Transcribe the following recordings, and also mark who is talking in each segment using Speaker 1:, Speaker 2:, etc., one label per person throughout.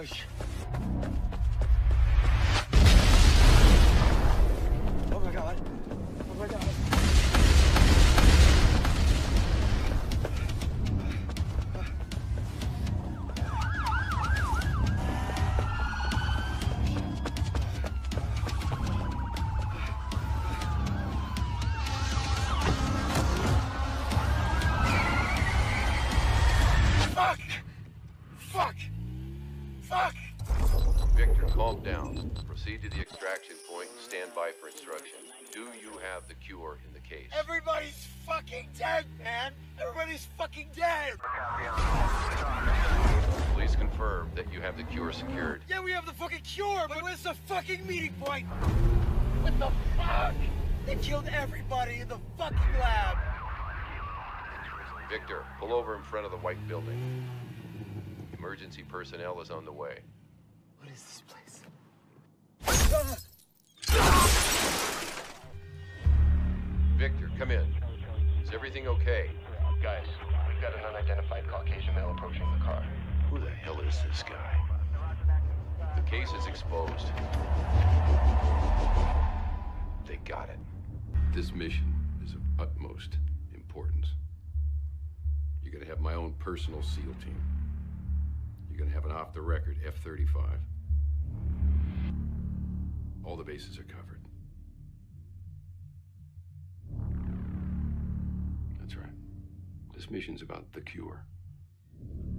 Speaker 1: shit.
Speaker 2: And for instructions. Do you have the cure in the case?
Speaker 1: Everybody's fucking dead, man! Everybody's fucking dead!
Speaker 2: Please confirm that you have the cure secured.
Speaker 1: Yeah, we have the fucking cure, but where's the fucking meeting point? What the fuck? They killed everybody in the fucking lab!
Speaker 2: Victor, pull over in front of the white building. Emergency personnel is on the way.
Speaker 1: What is this place? Ah!
Speaker 2: Victor, come in. Is everything okay?
Speaker 3: Guys, we've got an unidentified Caucasian male approaching the car.
Speaker 2: Who the hell is this guy? The case is exposed. They got it.
Speaker 4: This mission is of utmost importance. You're gonna have my own personal SEAL team. You're gonna have an off the record F 35. All the bases are covered. This mission's about the cure,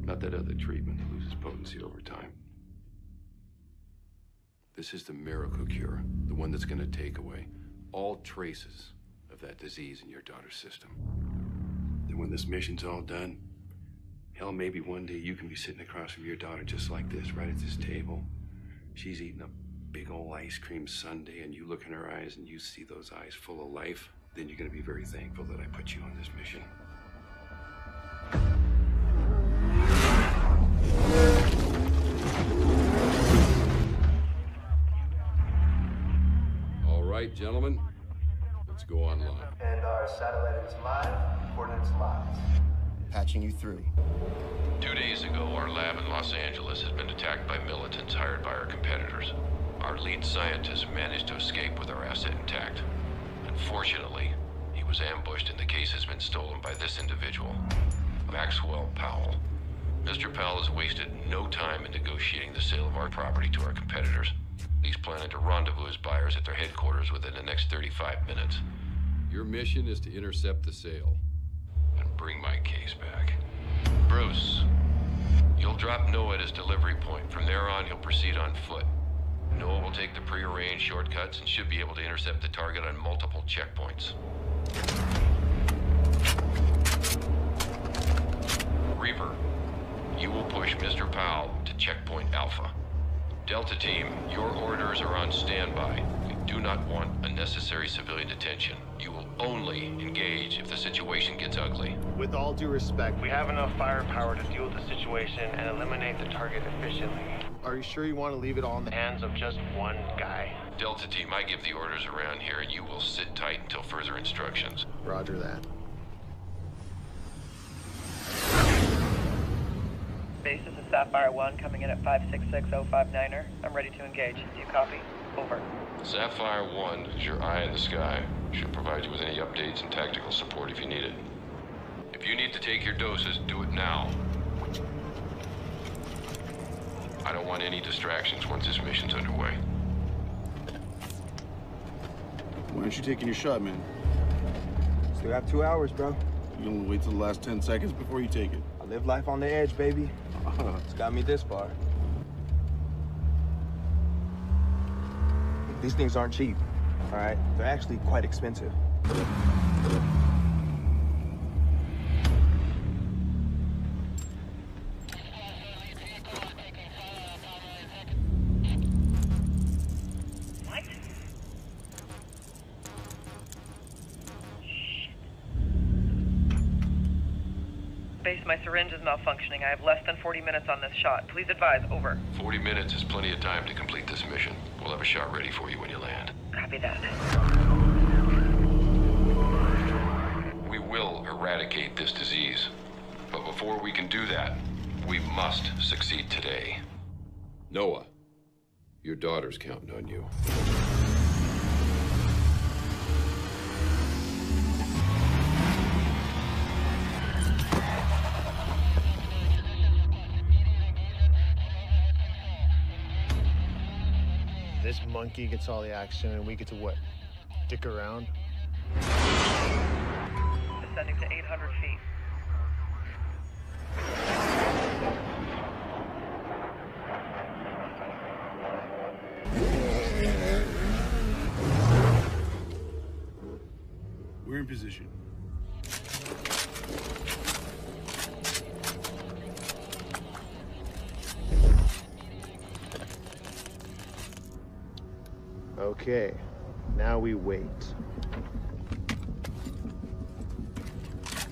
Speaker 4: not that other treatment that loses potency over time. This is the miracle cure, the one that's gonna take away all traces of that disease in your daughter's system. Then when this mission's all done, hell, maybe one day you can be sitting across from your daughter just like this, right at this table. She's eating a big old ice cream sundae, and you look in her eyes and you see those eyes full of life. Then you're gonna be very thankful that I put you on this mission. All right, gentlemen, let's go online.
Speaker 3: And our satellite is live, coordinates locked.
Speaker 5: Patching you through.
Speaker 2: Two days ago, our lab in Los Angeles has been attacked by militants hired by our competitors. Our lead scientist managed to escape with our asset intact. Unfortunately, he was ambushed and the case has been stolen by this individual, Maxwell Powell. Mr. Powell has wasted no time in negotiating the sale of our property to our competitors. He's planning to rendezvous his buyers at their headquarters within the next 35 minutes
Speaker 4: Your mission is to intercept the sale.
Speaker 2: and bring my case back. Bruce, you'll drop Noah at his delivery point. From there on, he'll proceed on foot. Noah will take the prearranged shortcuts and should be able to intercept the target on multiple checkpoints. Reaper, you will push Mr. Powell to checkpoint Alpha. Delta Team, your orders are on standby. We do not want unnecessary civilian detention. You will only engage if the situation gets ugly.
Speaker 3: With all due respect, we have enough firepower to deal with the situation and eliminate the target efficiently. Are you sure you want to leave it all in the hands of just one guy?
Speaker 2: Delta Team, I give the orders around here, and you will sit tight until further instructions.
Speaker 3: Roger that.
Speaker 6: Base, this is Sapphire 1 coming in at 566059er. I'm ready to engage. Do you copy? Over.
Speaker 2: Sapphire 1 is your eye in the sky. She'll provide you with any updates and tactical support if you need it. If you need to take your doses, do it now. I don't want any distractions once this mission's underway.
Speaker 7: Why aren't you taking your shot, man?
Speaker 8: Still have two hours, bro.
Speaker 7: You gonna wait till the last 10 seconds before you take it?
Speaker 8: I live life on the edge, baby. It's got me this far. These things aren't cheap, all right? They're actually quite expensive.
Speaker 6: My syringe is malfunctioning. I have less than 40 minutes on this shot. Please advise. Over.
Speaker 2: 40 minutes is plenty of time to complete this mission. We'll have a shot ready for you when you land.
Speaker 6: Copy that.
Speaker 2: We will eradicate this disease. But before we can do that,
Speaker 9: we must succeed today.
Speaker 4: Noah, your daughter's counting on you.
Speaker 10: monkey gets all the action and we get to what? Dick around?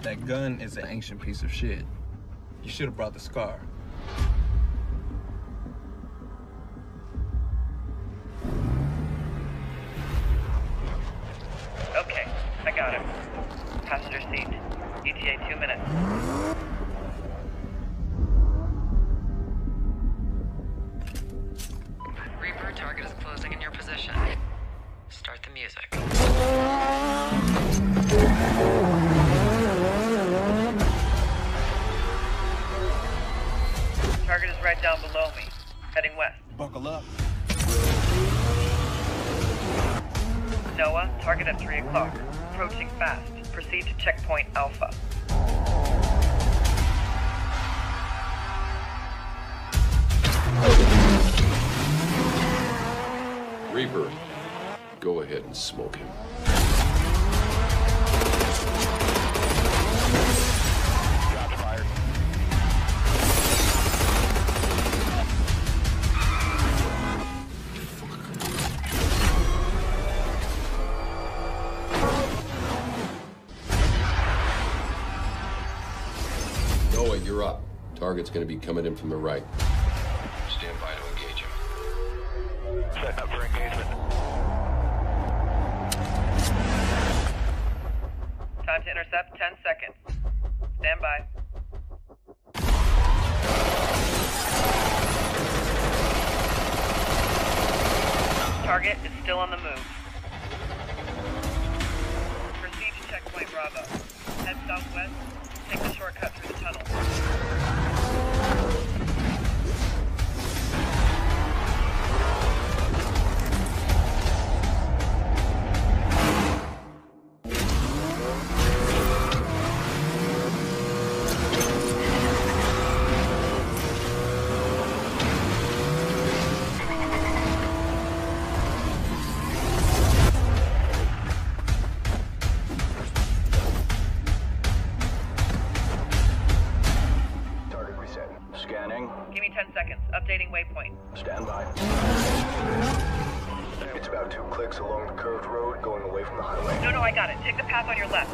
Speaker 6: That gun is an ancient piece of shit. You should have brought the scar.
Speaker 4: coming in from the right.
Speaker 10: along the curved road going away from the highway.
Speaker 2: No, no, I got it. Take the path on your left.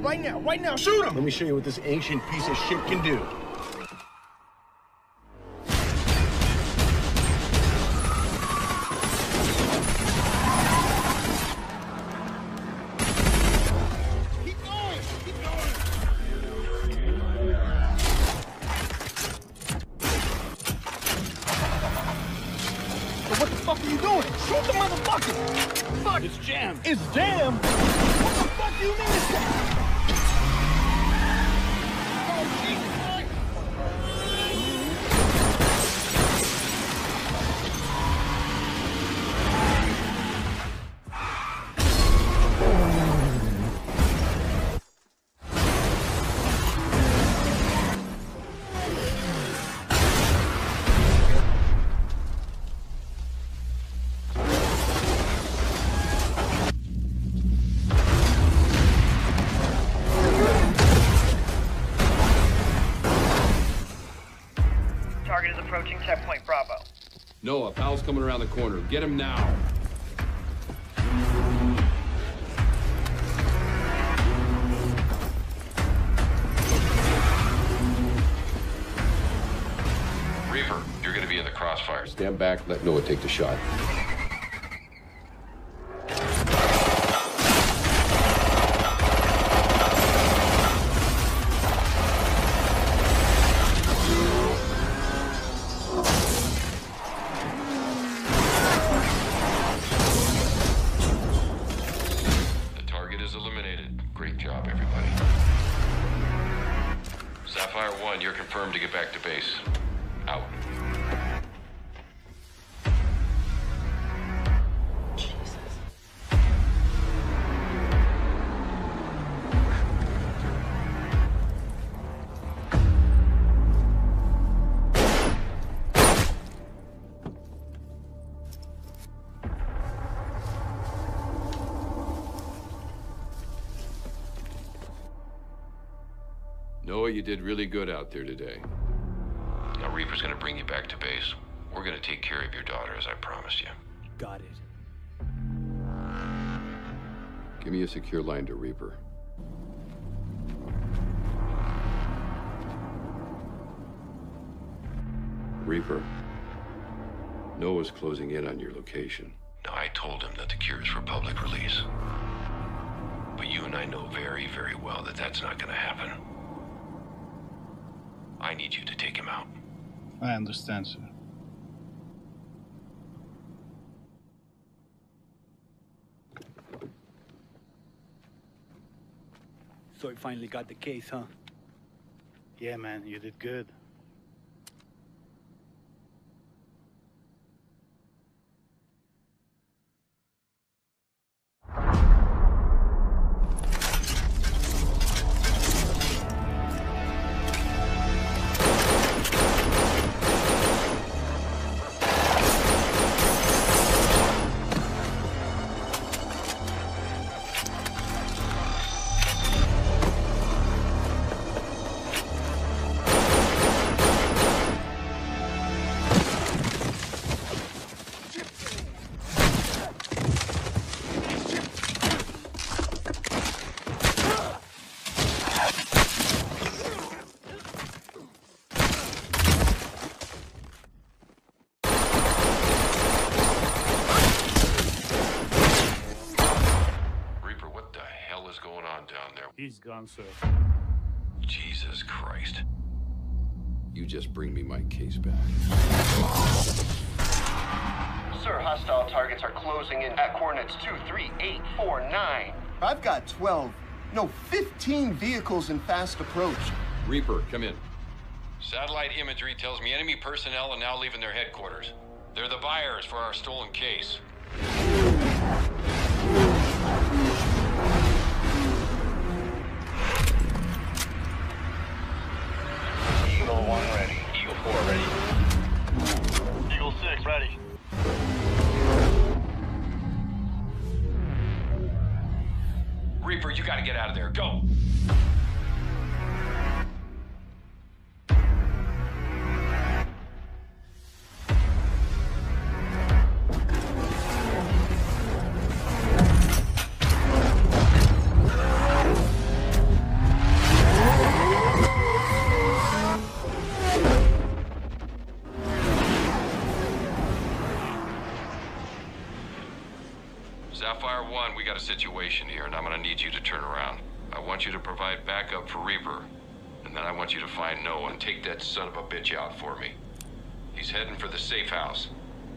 Speaker 11: right now, right now. Shoot him!
Speaker 1: Let me show you what this ancient piece of shit can do.
Speaker 12: Is approaching checkpoint Bravo.
Speaker 1: Noah, Powell's coming around the corner. Get him now.
Speaker 2: Reaper, you're gonna be in the crossfire.
Speaker 1: Stand back, let Noah take the shot. Noah, you did really good out there today.
Speaker 2: Now, Reaper's gonna bring you back to base. We're gonna take care of your daughter, as I promised you.
Speaker 13: Got it.
Speaker 1: Give me a secure line to Reaper. Reaper. Noah's closing in on your location.
Speaker 2: Now, I told him that the cure is for public release. But you and I know very, very well that that's not gonna happen. I need you to take him out.
Speaker 14: I understand, sir.
Speaker 13: So you finally got the case, huh?
Speaker 14: Yeah, man, you did good.
Speaker 2: Down there?
Speaker 14: He's gone, sir.
Speaker 2: Jesus Christ.
Speaker 1: You just bring me my case back.
Speaker 3: Sir, hostile targets are closing in at coordinates 23849.
Speaker 10: I've got 12, no, 15 vehicles in fast approach.
Speaker 1: Reaper, come in.
Speaker 2: Satellite imagery tells me enemy personnel are now leaving their headquarters. They're the buyers for our stolen case. 4 ready.
Speaker 12: Eagle 6 ready.
Speaker 2: Reaper, you gotta get out of there. Go! A situation here, and I'm gonna need you to turn around. I want you to provide backup for Reaper, and then I want you to find Noah and take that son of a bitch out for me. He's heading for the safe house.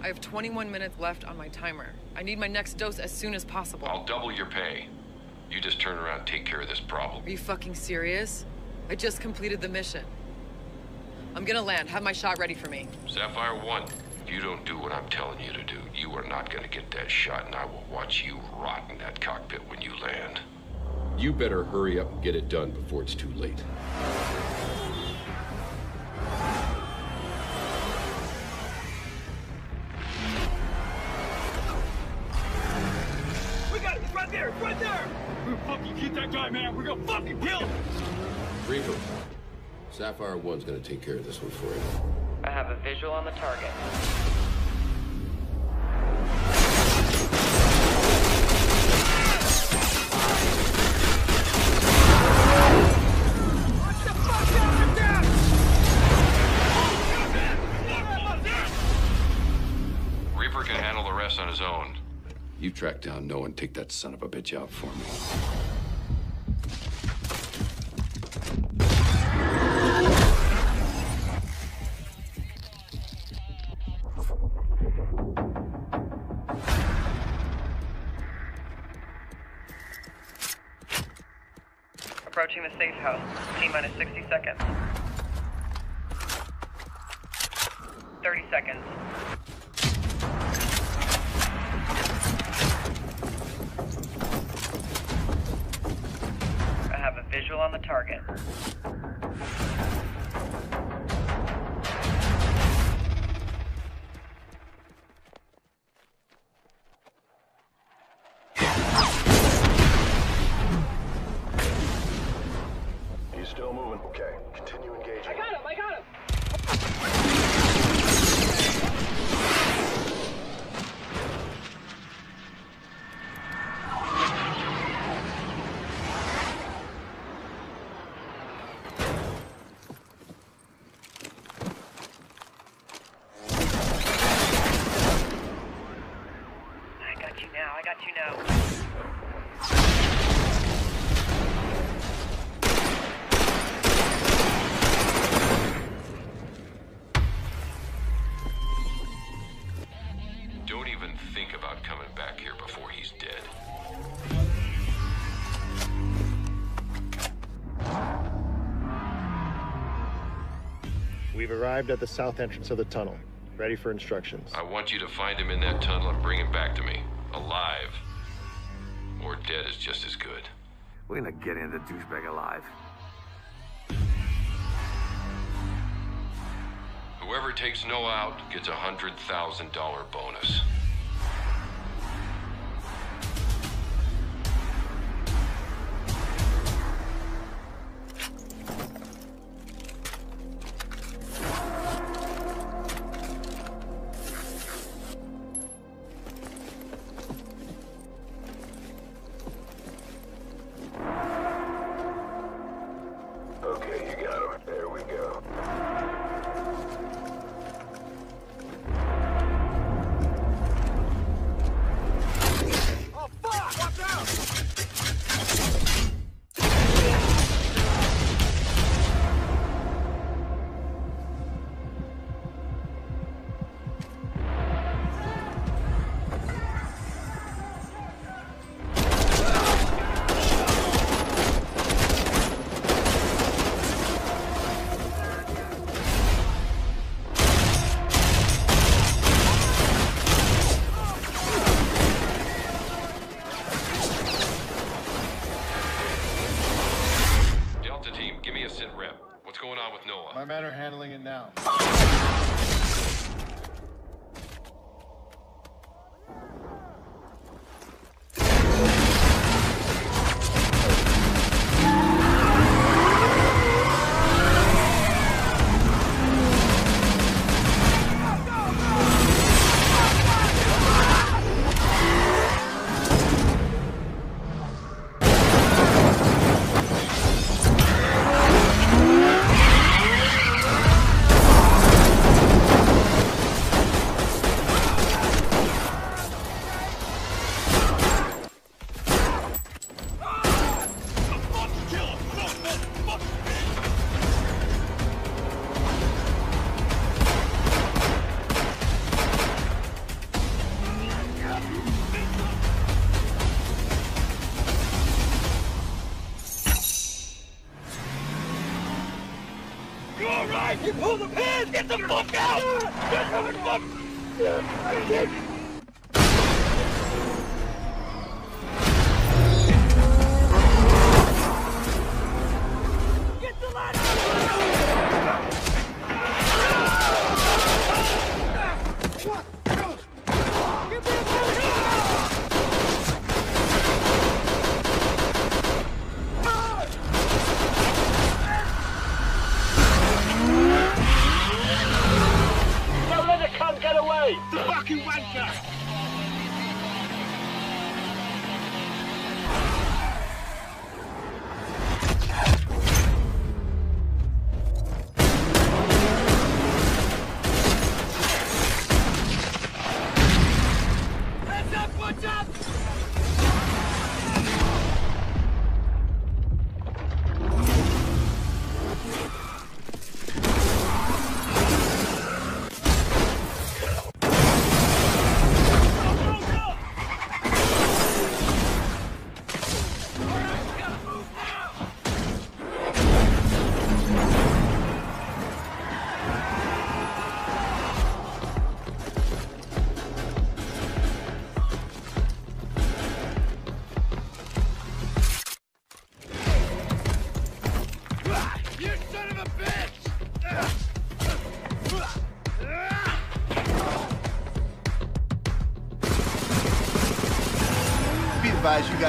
Speaker 6: I have 21 minutes left on my timer. I need my next dose as soon as possible.
Speaker 2: I'll double your pay. You just turn around and take care of this problem.
Speaker 6: Are you fucking serious? I just completed the mission. I'm gonna land. Have my shot ready for me.
Speaker 2: Sapphire 1, if you don't do what I'm telling you to do, you are not gonna get that shot, and I will watch you rot in that cockpit when you land.
Speaker 1: You better hurry up and get it done before it's too late.
Speaker 13: We got it right there, right there! We're gonna fucking get that guy, man. We're gonna fucking kill him!
Speaker 1: Reaper, Sapphire One's gonna take care of this one for you.
Speaker 6: I have a visual on the target.
Speaker 2: Reaper can handle the rest on his own.
Speaker 15: You track down Noah and take that son of a bitch out for me.
Speaker 6: Minus 60
Speaker 10: arrived at the south entrance of the tunnel. Ready for instructions.
Speaker 2: I want you to find him in that tunnel and bring him back to me. Alive. Or dead is just as good.
Speaker 16: We're gonna get in the douchebag alive.
Speaker 2: Whoever takes Noah out gets a hundred thousand dollar bonus.
Speaker 1: The fuck out!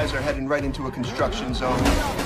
Speaker 5: Guys are heading right into a construction zone.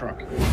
Speaker 7: Getting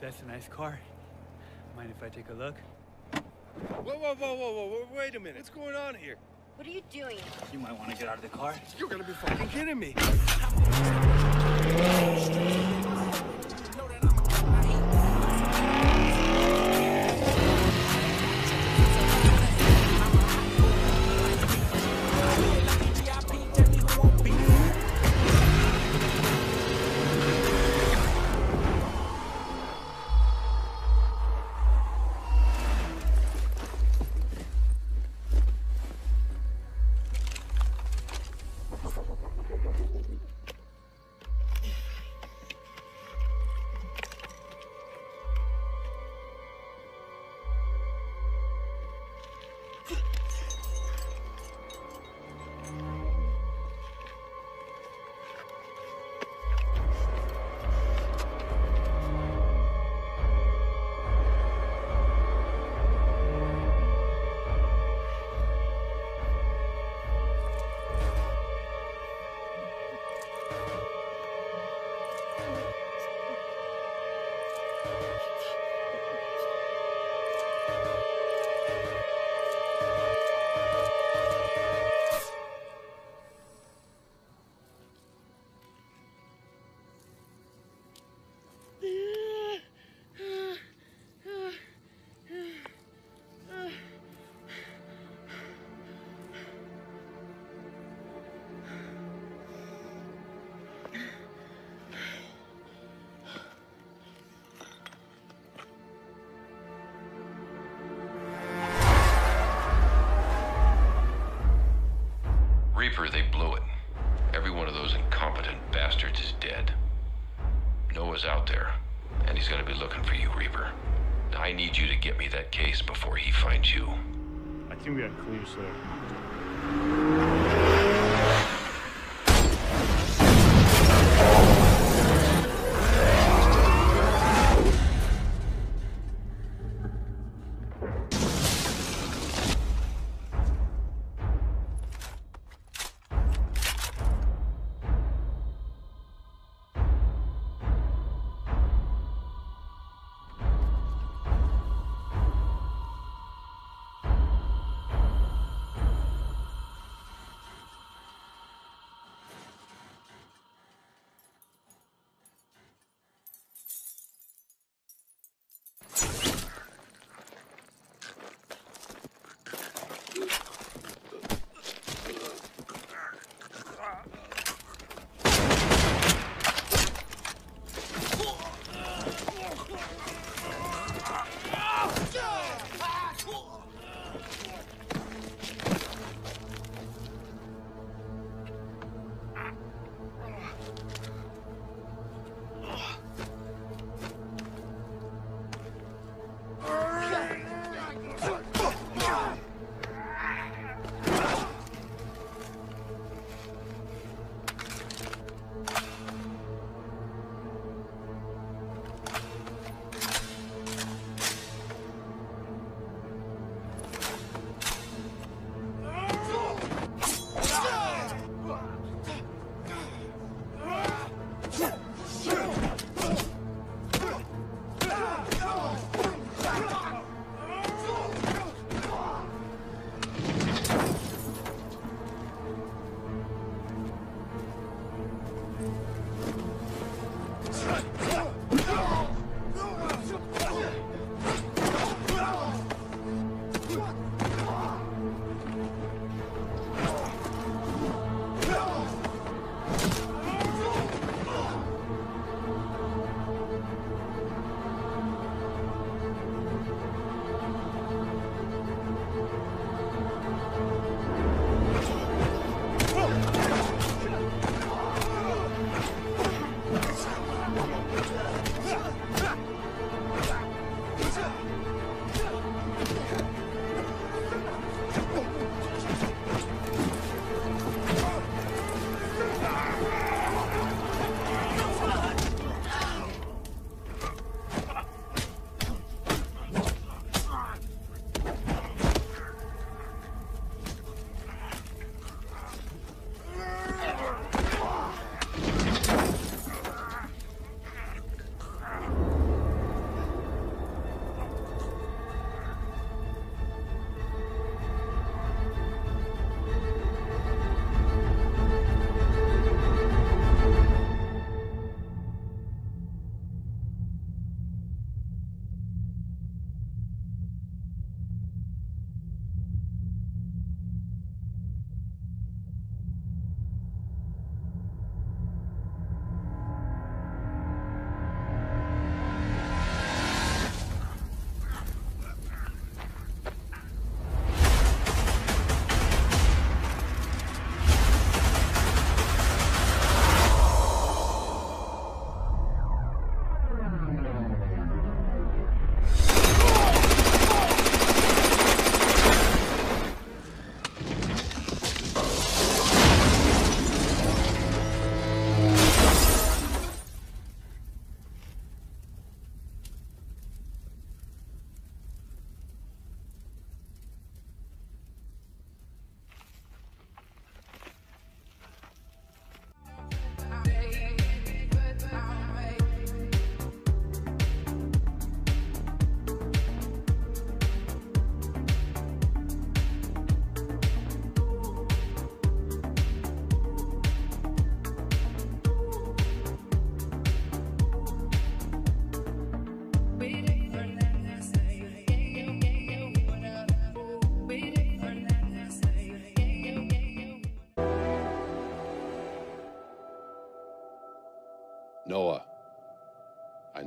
Speaker 17: That's a nice car. Mind if I take a look?
Speaker 1: Whoa, whoa, whoa, whoa, whoa, wait a minute. What's going on here?
Speaker 18: What are you doing?
Speaker 17: You might want to get out of the car.
Speaker 1: You're gonna be fucking kidding me.
Speaker 2: Reaper, they blew it. Every one of those incompetent bastards is dead. Noah's out there, and he's gonna be looking for you, Reaper. I need you to get me that case before he finds you.
Speaker 19: I think we are clear, sir.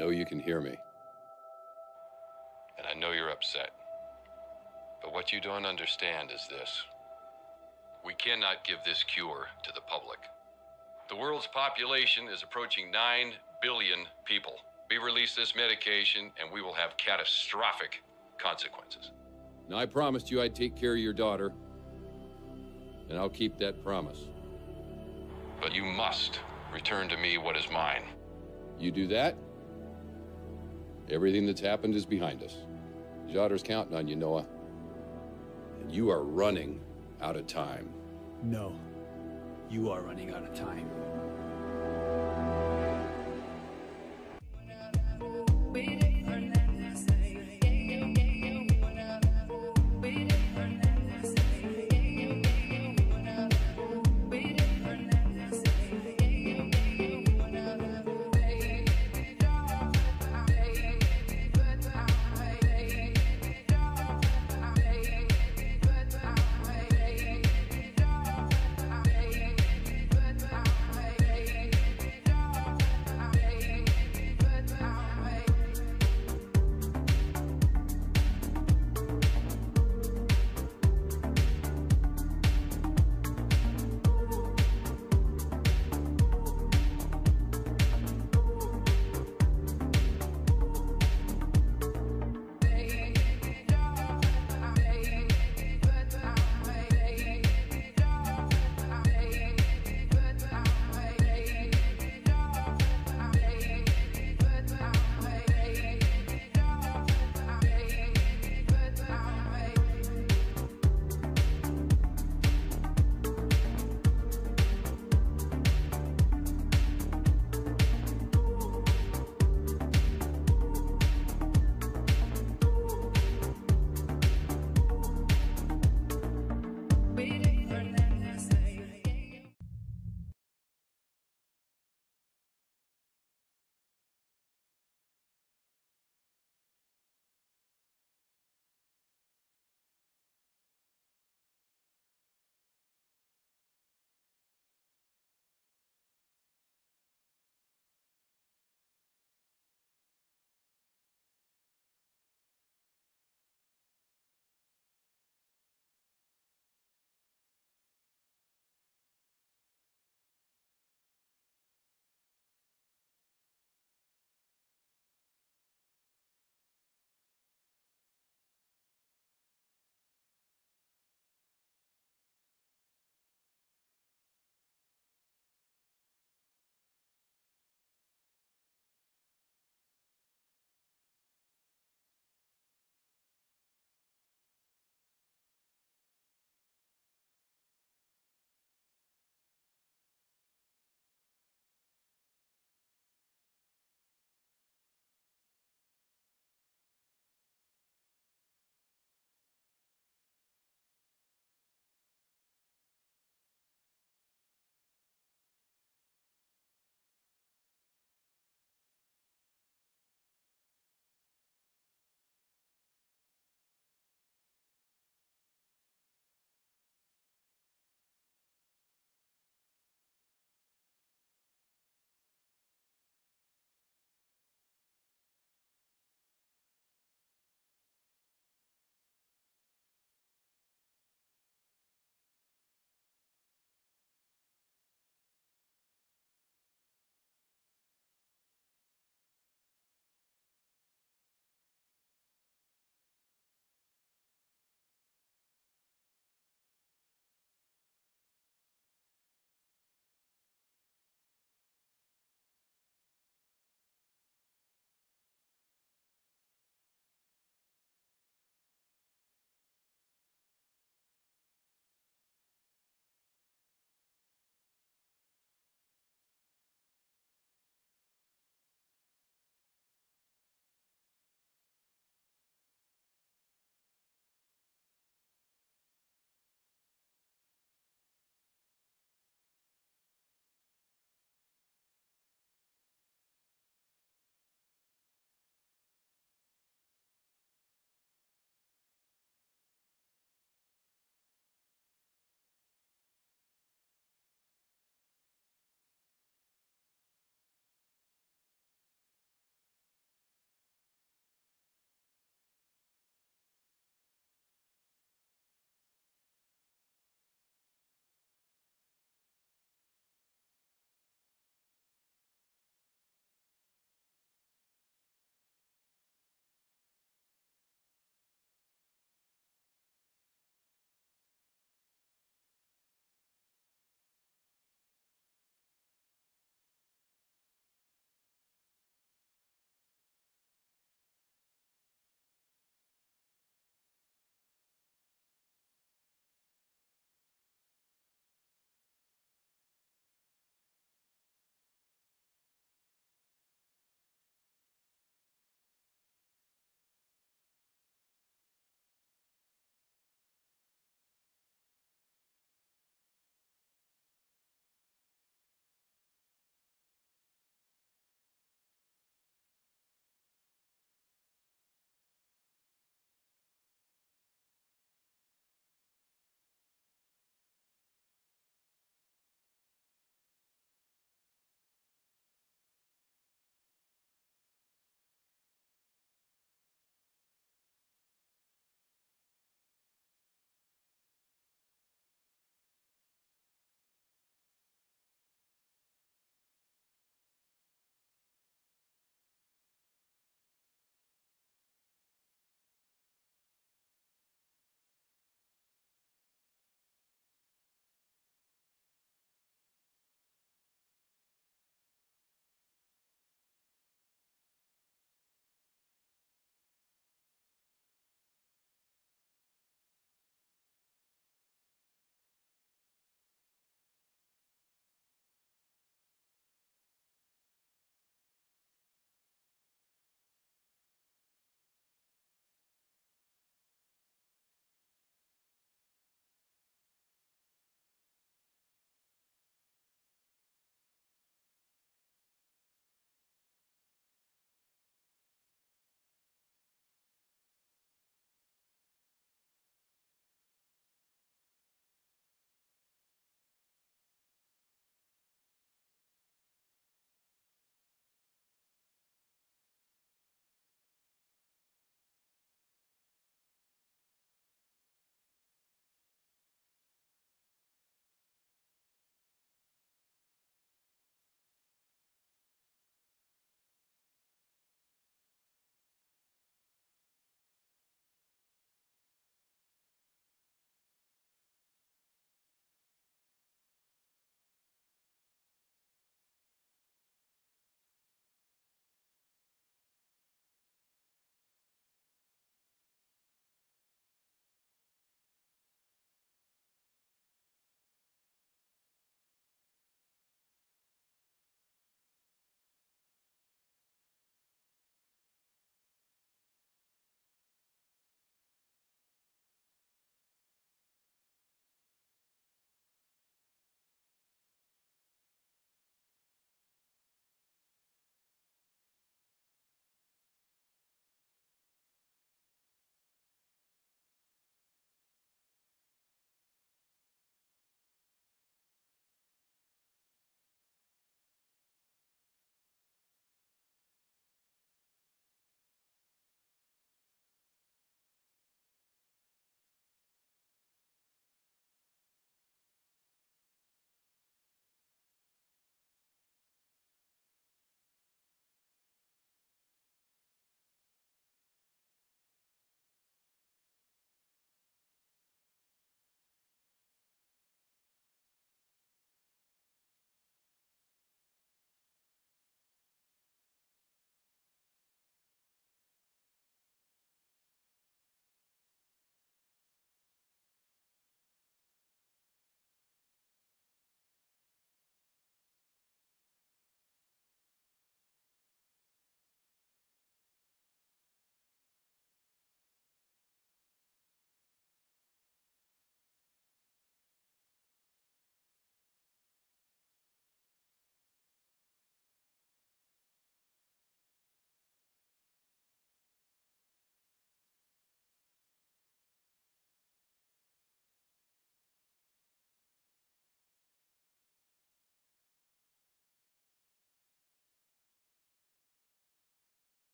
Speaker 4: Know you can hear me.
Speaker 2: And I know you're upset. But what you don't understand is this. We cannot give this cure to the public. The world's population is approaching 9 billion people. We release this medication and we will have catastrophic consequences.
Speaker 4: Now, I promised you I'd take care of your daughter, and I'll keep that promise.
Speaker 2: But you must return to me what is mine.
Speaker 4: You do that, everything that's happened is behind us. Daughter's counting on you, Noah. And you are running out of time.
Speaker 17: No. You are running out of time.